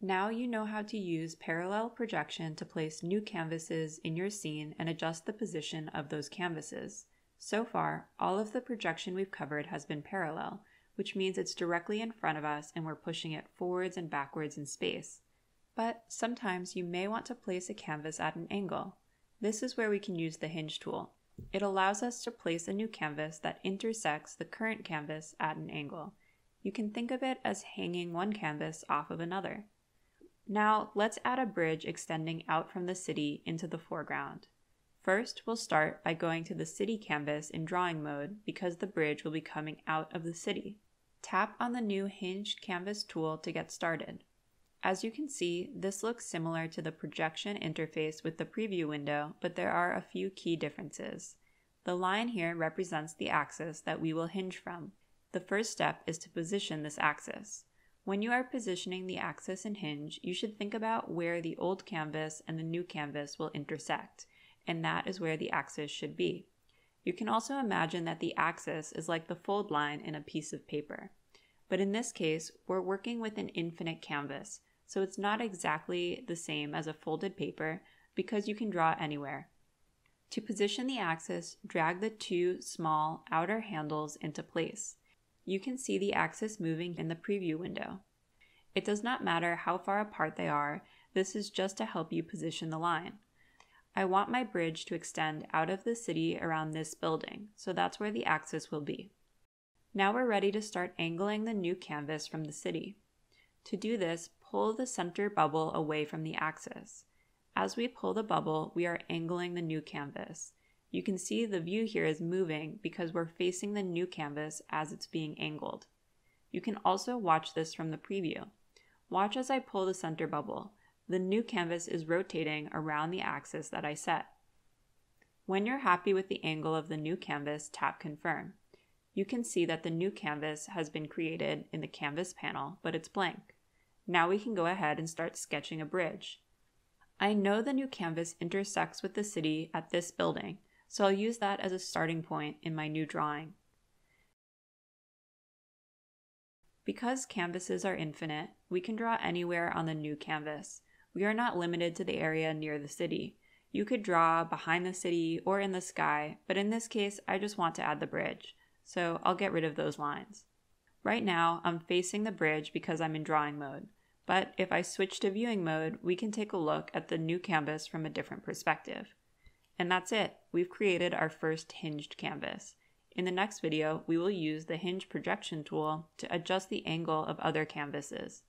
Now you know how to use parallel projection to place new canvases in your scene and adjust the position of those canvases. So far, all of the projection we've covered has been parallel, which means it's directly in front of us and we're pushing it forwards and backwards in space. But sometimes you may want to place a canvas at an angle. This is where we can use the hinge tool. It allows us to place a new canvas that intersects the current canvas at an angle. You can think of it as hanging one canvas off of another. Now let's add a bridge extending out from the city into the foreground. First, we'll start by going to the city canvas in drawing mode because the bridge will be coming out of the city. Tap on the new hinged canvas tool to get started. As you can see, this looks similar to the projection interface with the preview window, but there are a few key differences. The line here represents the axis that we will hinge from. The first step is to position this axis. When you are positioning the axis and hinge, you should think about where the old canvas and the new canvas will intersect, and that is where the axis should be. You can also imagine that the axis is like the fold line in a piece of paper. But in this case, we're working with an infinite canvas, so it's not exactly the same as a folded paper because you can draw anywhere. To position the axis, drag the two small outer handles into place you can see the axis moving in the preview window. It does not matter how far apart they are, this is just to help you position the line. I want my bridge to extend out of the city around this building, so that's where the axis will be. Now we're ready to start angling the new canvas from the city. To do this, pull the center bubble away from the axis. As we pull the bubble, we are angling the new canvas. You can see the view here is moving because we're facing the new canvas as it's being angled. You can also watch this from the preview. Watch as I pull the center bubble. The new canvas is rotating around the axis that I set. When you're happy with the angle of the new canvas, tap Confirm. You can see that the new canvas has been created in the Canvas panel, but it's blank. Now we can go ahead and start sketching a bridge. I know the new canvas intersects with the city at this building, so I'll use that as a starting point in my new drawing. Because canvases are infinite, we can draw anywhere on the new canvas. We are not limited to the area near the city. You could draw behind the city or in the sky, but in this case, I just want to add the bridge, so I'll get rid of those lines. Right now, I'm facing the bridge because I'm in drawing mode, but if I switch to viewing mode, we can take a look at the new canvas from a different perspective. And that's it. We've created our first hinged canvas. In the next video, we will use the hinge projection tool to adjust the angle of other canvases.